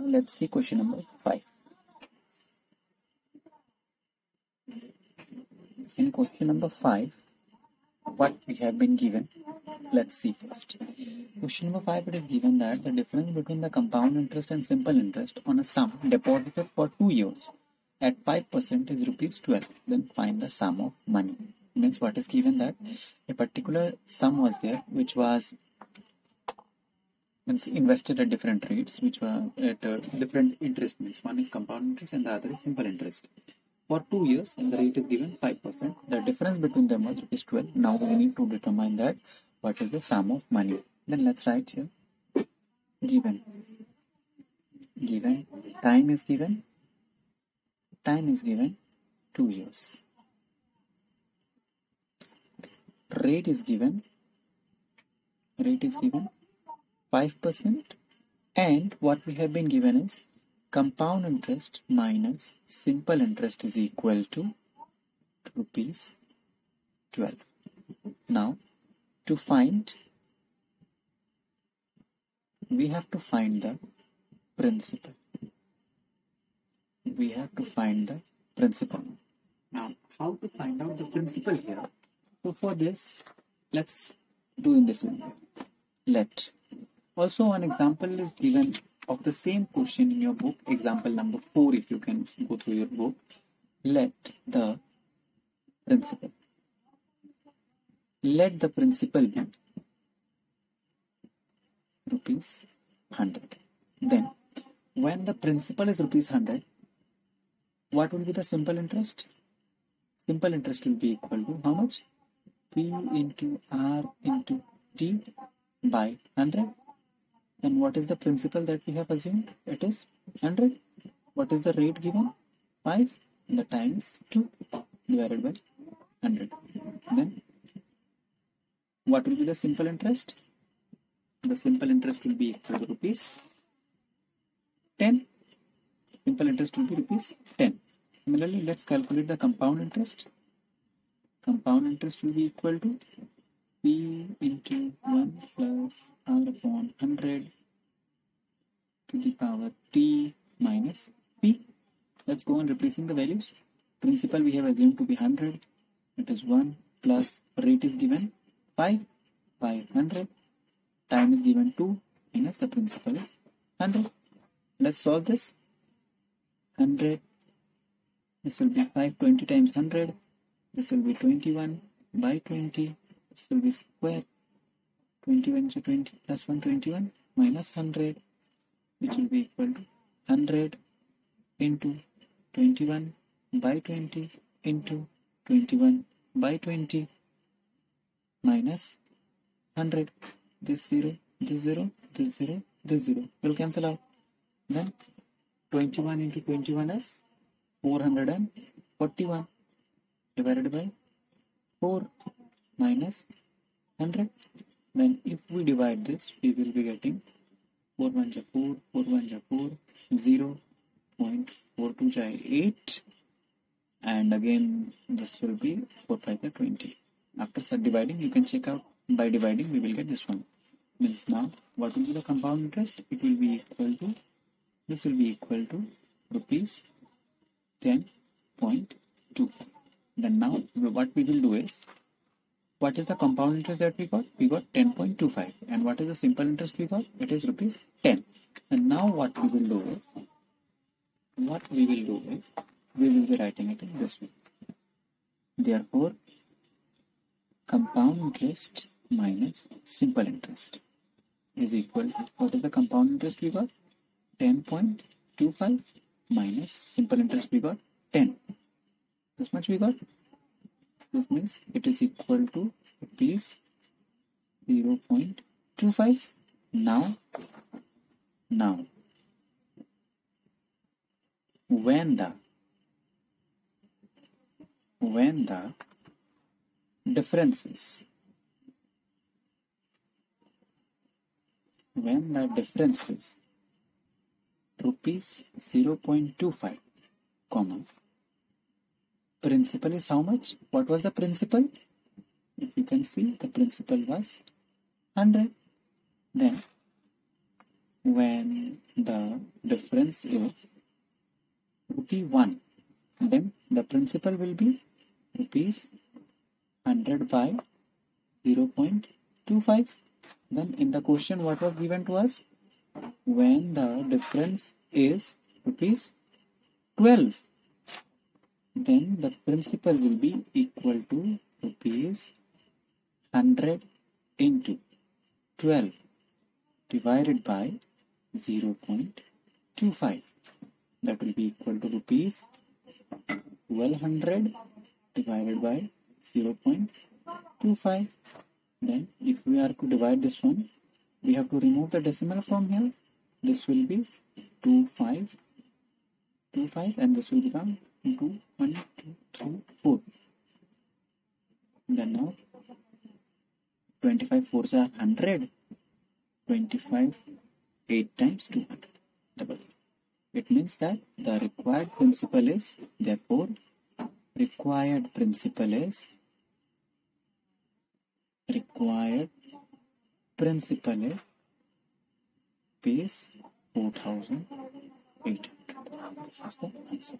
Now let's see question number 5. In question number 5, what we have been given, let's see first. Question number 5 it is given that the difference between the compound interest and simple interest on a sum deposited for 2 years at 5% is rupees 12. Then find the sum of money. Means what is given that a particular sum was there which was means invested at different rates which were at uh, different interest means. One is compound interest and the other is simple interest. For two years and the rate is given 5% the difference between them was rupees 12 now we need to determine that what is the sum of money. Then let's write here. Given. Given. Time is given. Time is given 2 years. Rate is given. Rate is given 5% and what we have been given is compound interest minus simple interest is equal to rupees 12. Now to find we have to find the principal. We have to find the principal. Now how to find out the principal here? So for this let's do in this way. Let also, an example is given of the same question in your book, example number 4, if you can go through your book. Let the principal. Let the principal be rupees 100. Then, when the principal is rupees 100, what will be the simple interest? Simple interest will be equal to how much? P into R into T by 100 then what is the principal that we have assumed? It is 100. What is the rate given? 5. The times 2 divided by 100. Then what will be the simple interest? The simple interest will be equal to rupees 10. Simple interest will be rupees 10. Similarly, let's calculate the compound interest. Compound interest will be equal to p into 1 plus r upon 100 to the power t minus p. Let's go on replacing the values. Principal we have assumed to be 100. It is 1 plus rate is given 5 by 100. Time is given 2 minus the principal is 100. Let's solve this. 100. This will be 520 times 100. This will be 21 by 20 this will be square 21 to 20 plus 121 minus 100 which will be equal to 100 into 21 by 20 into 21 by 20 minus 100 this 0 this 0 this 0 this 0 will cancel out. Then 21 into 21 is 441 divided by 4 minus 100 then if we divide this we will be getting 4 1 ja 4 4 1 ja 4 0 0.42 ja 8 and again this will be 4 5 ja 20 after subdividing you can check out by dividing we will get this one. Means now what will be the compound interest? It will be equal to this will be equal to rupees 10.25 then now what we will do is what is the compound interest that we got? We got 10.25. And what is the simple interest we got? It is rupees 10. And now what we will do is, what we will do is, we will be writing it in this way. Therefore, compound interest minus simple interest is equal to, what is the compound interest we got? 10.25 minus simple interest we got 10. This much we got this means it is equal to rupees 0.25 now now. When the when the differences when the difference is rupees 0.25 comma principal is how much? What was the principal? If you can see, the principal was 100. Then, when the difference is rupee 1 then the principal will be rupees 100 by 0.25 then in the question what was given to us when the difference is rupees 12 then the principal will be equal to rupees 100 into 12 divided by 0.25 that will be equal to rupees 1200 divided by 0.25 then if we are to divide this one we have to remove the decimal from here. This will be 25 25 and this will become 2 1 2 3 4 then now 25 fours are 100 25 8 times 200 double. It means that the required principal is therefore required principal is required principal is pays 4800 this is the answer